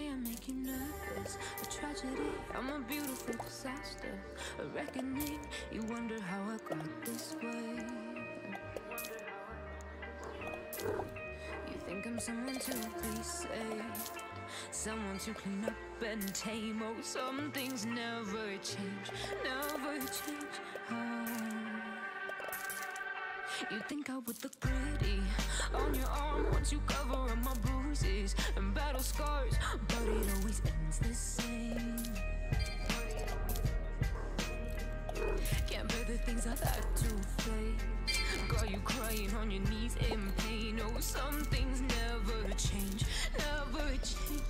Say I make you nervous, a tragedy. I'm a beautiful disaster, a reckoning. You wonder how I got this way. You think I'm someone to saved, someone to clean up and tame. Oh, some things never change, never change. Oh. You think I would look pretty on your arm once you cover up my bruises and battle scars, but it always ends the same. Can't bear the things I've had to face. Got you crying on your knees in pain. Oh, some things never change, never change.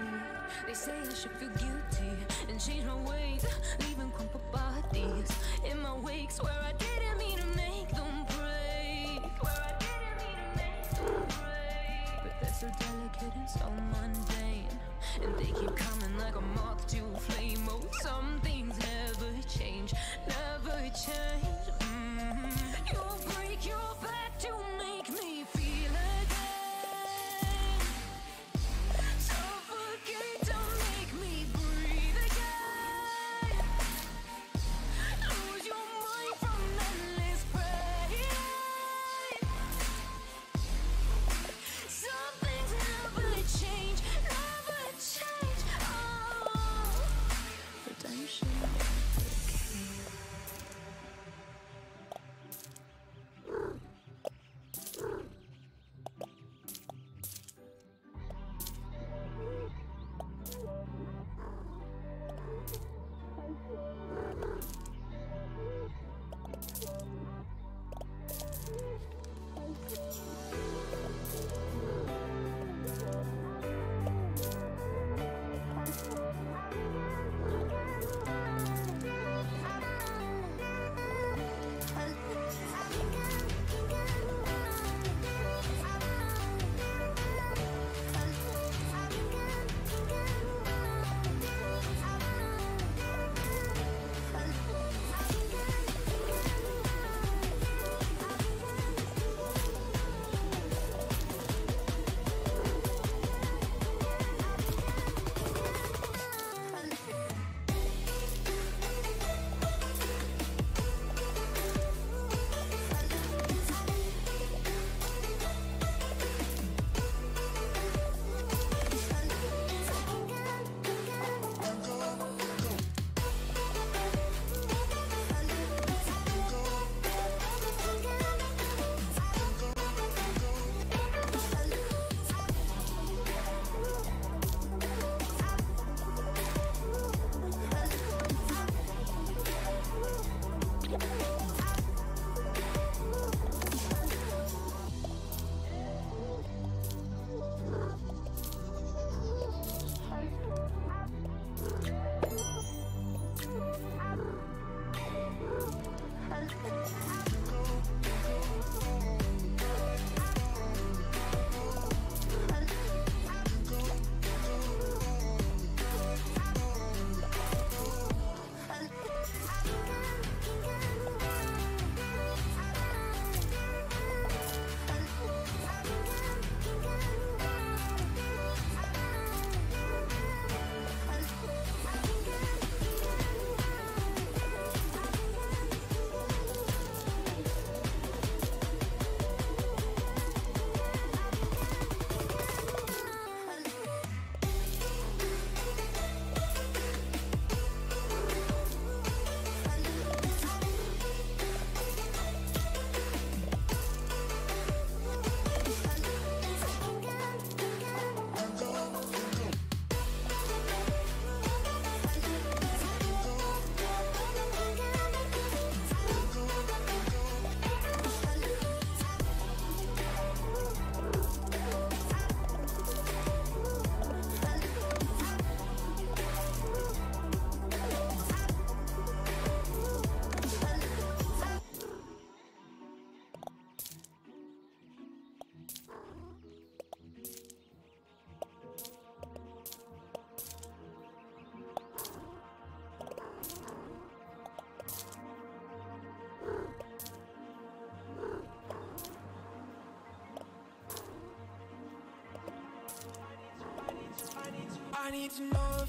They say I should feel guilty and change my ways, leaving crumpled bodies in my wakes where I didn't mean to make them break. Swear I didn't mean to make them break. But they're so delicate and so mundane, and they keep coming like a moth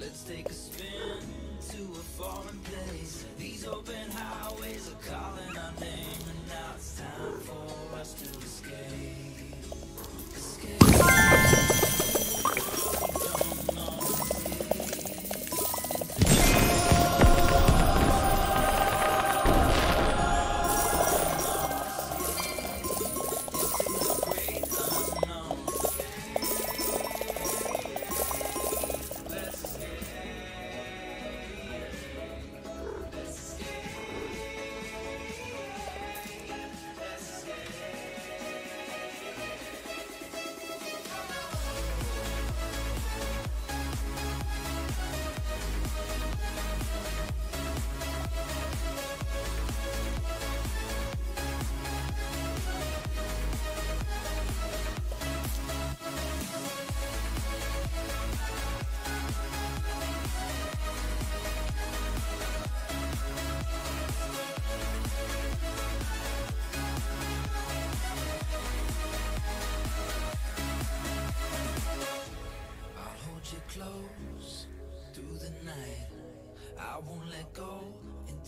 Let's take a spin to a foreign place. These open highways are calling.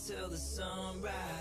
till the sunrise.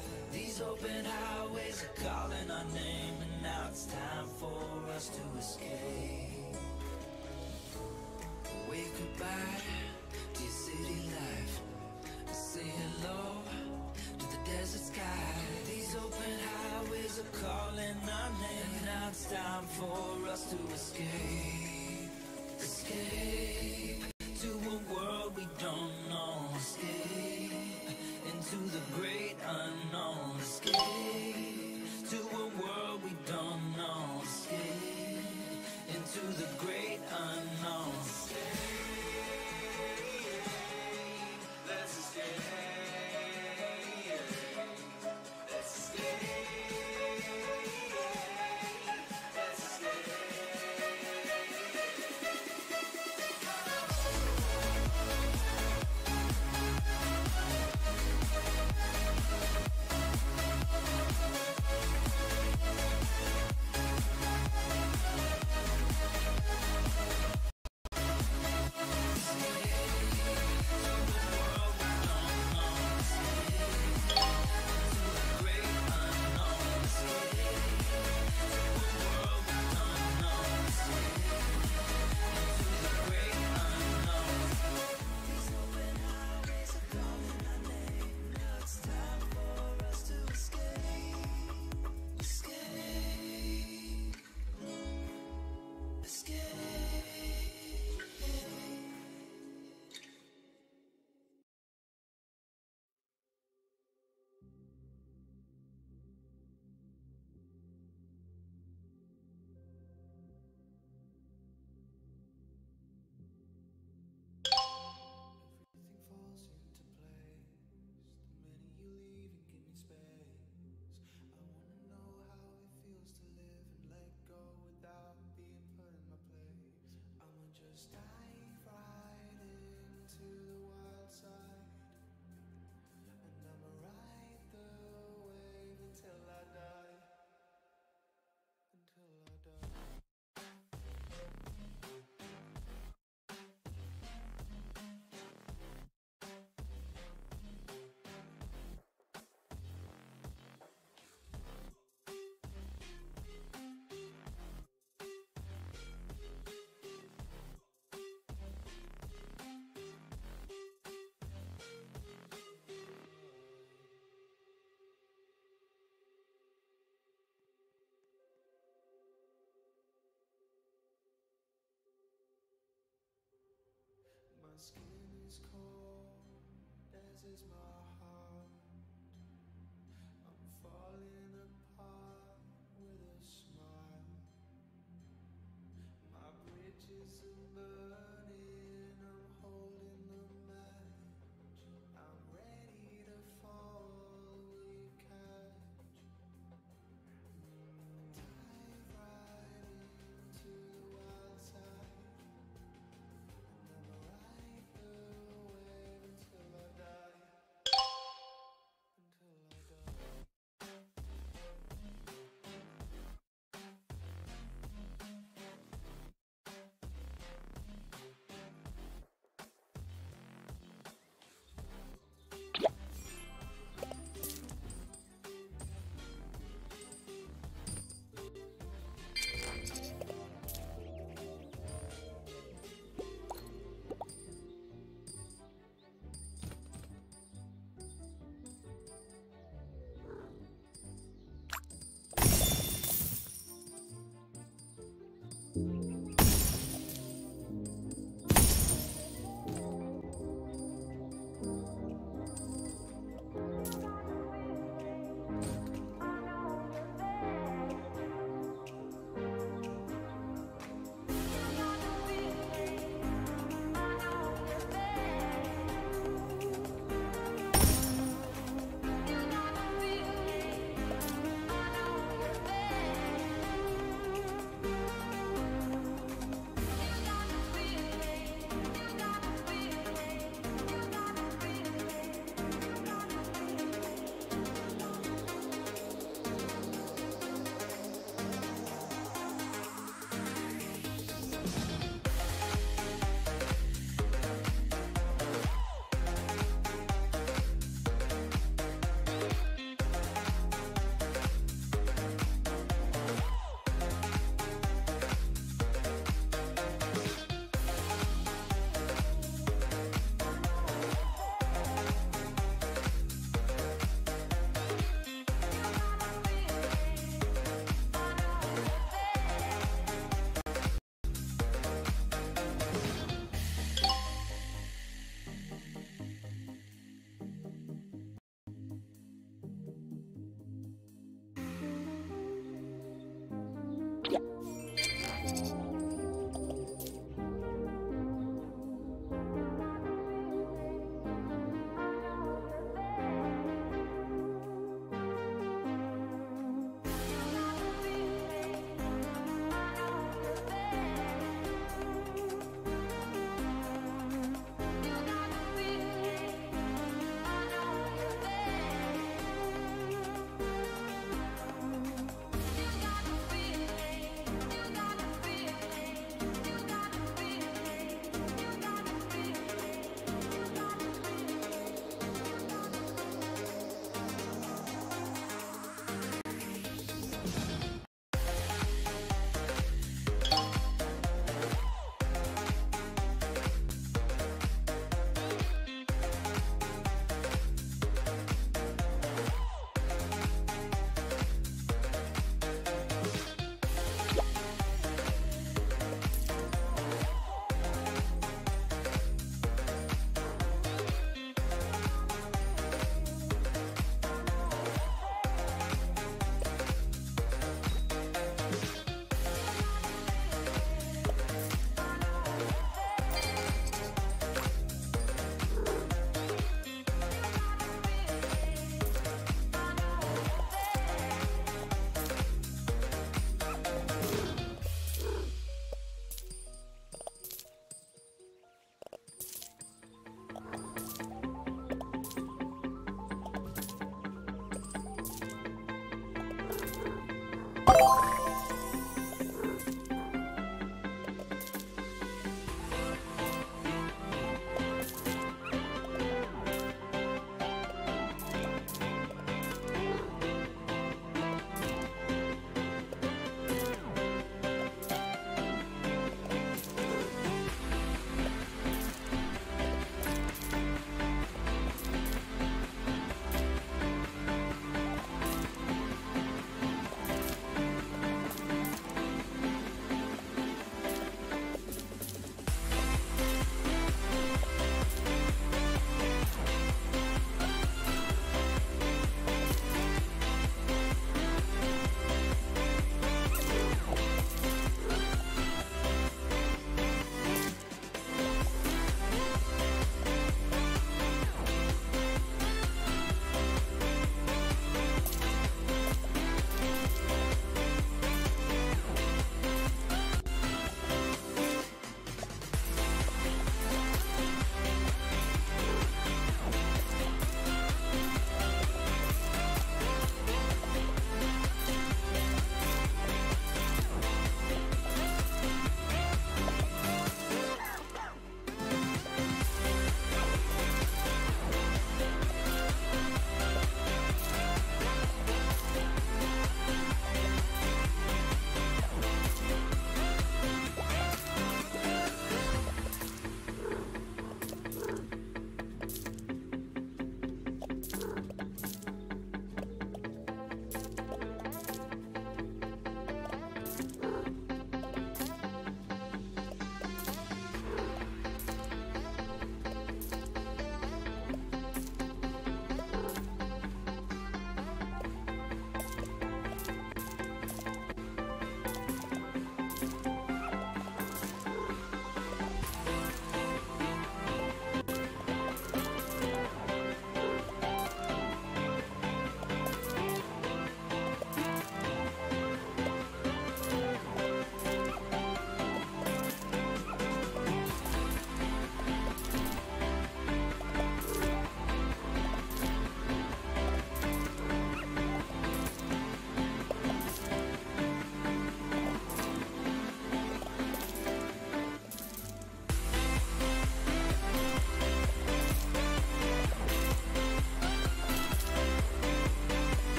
is my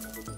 정도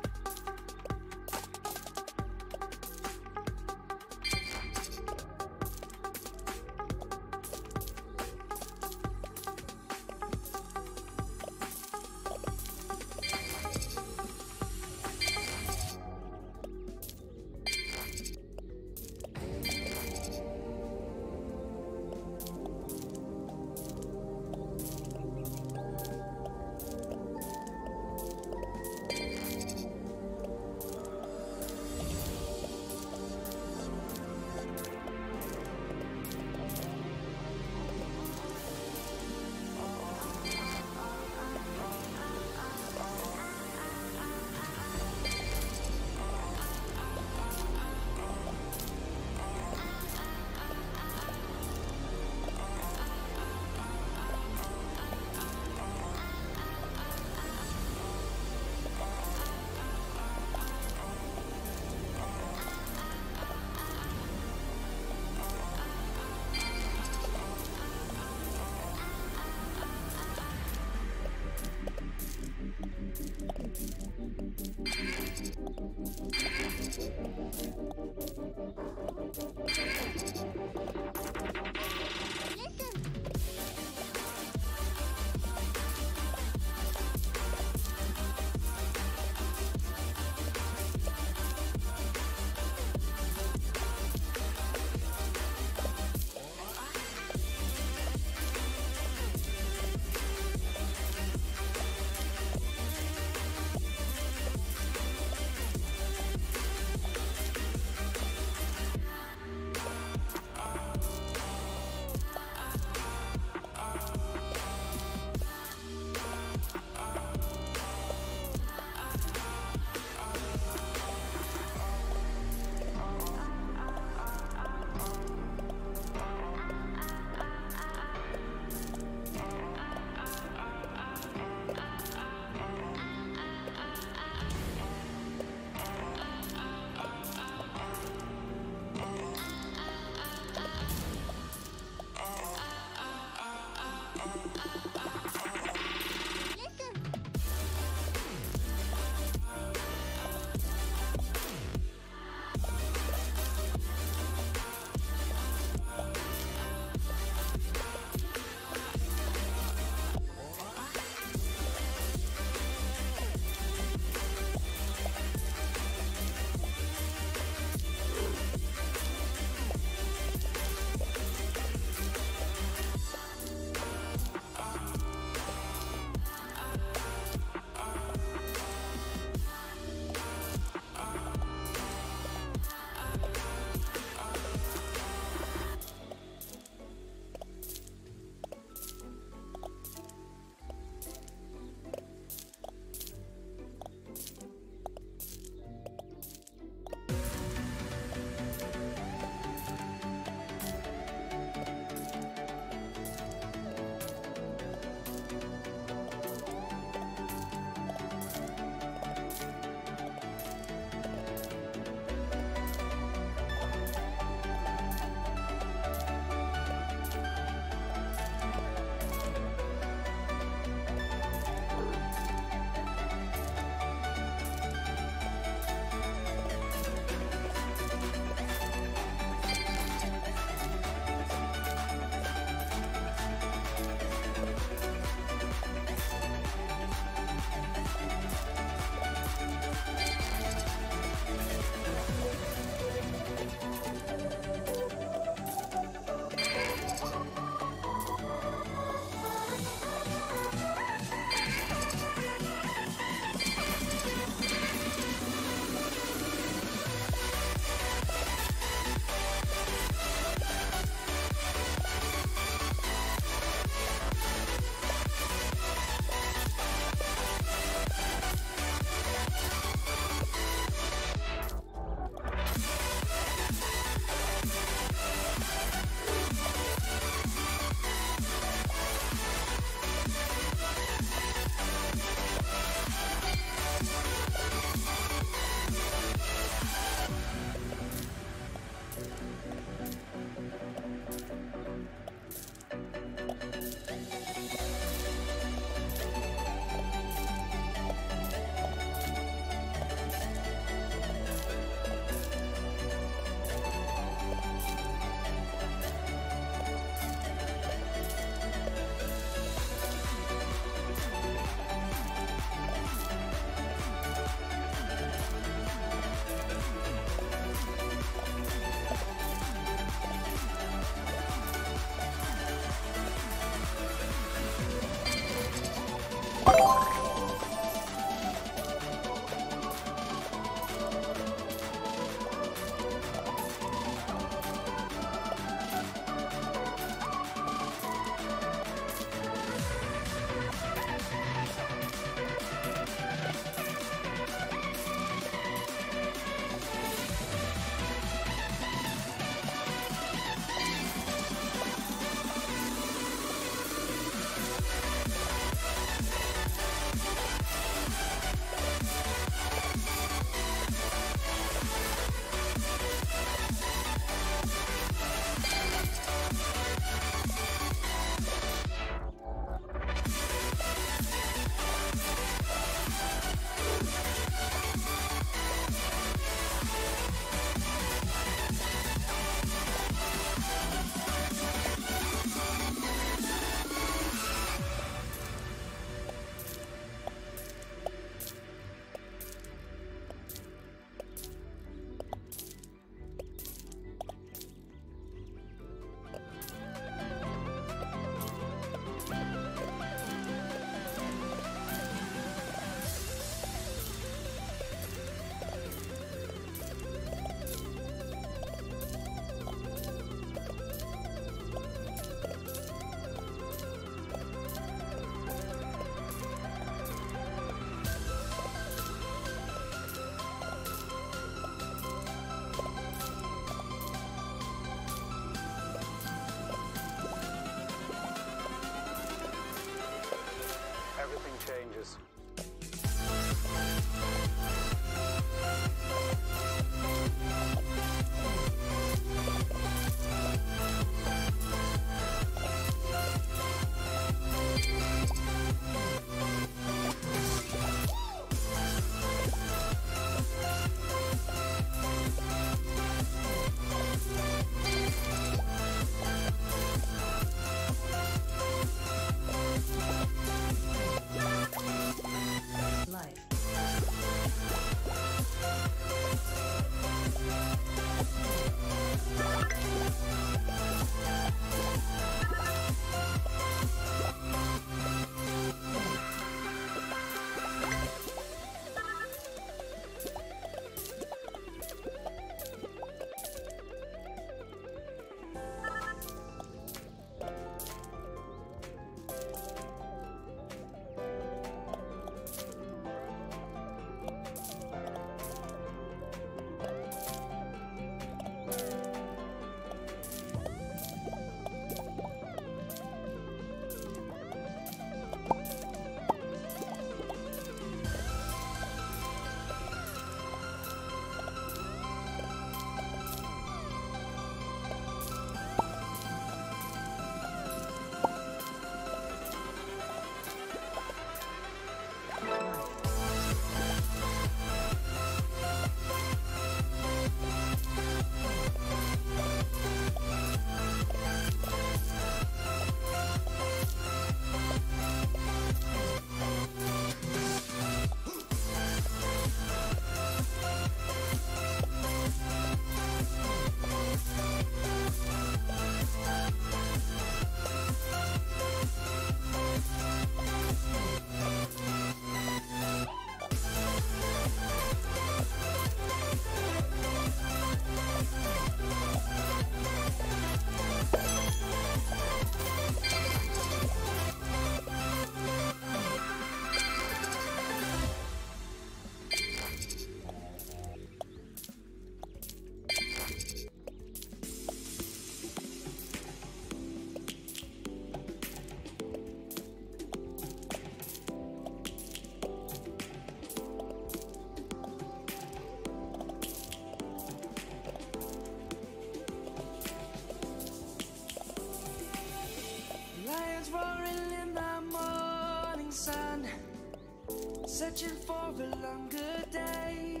Searching for a longer day.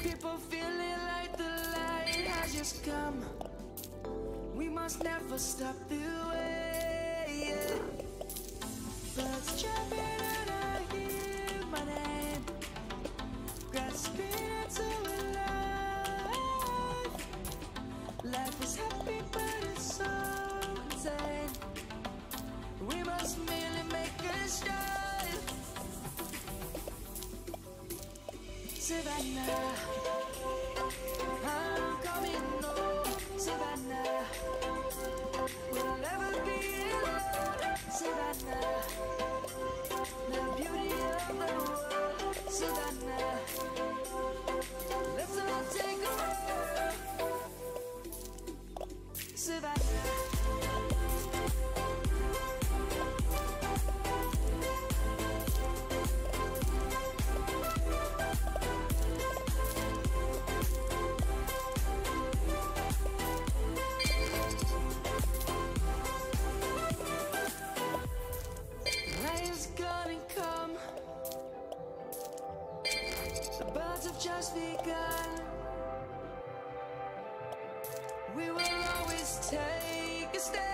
People feeling like the light has just come. We must never stop this right now. begun. We will always take a step.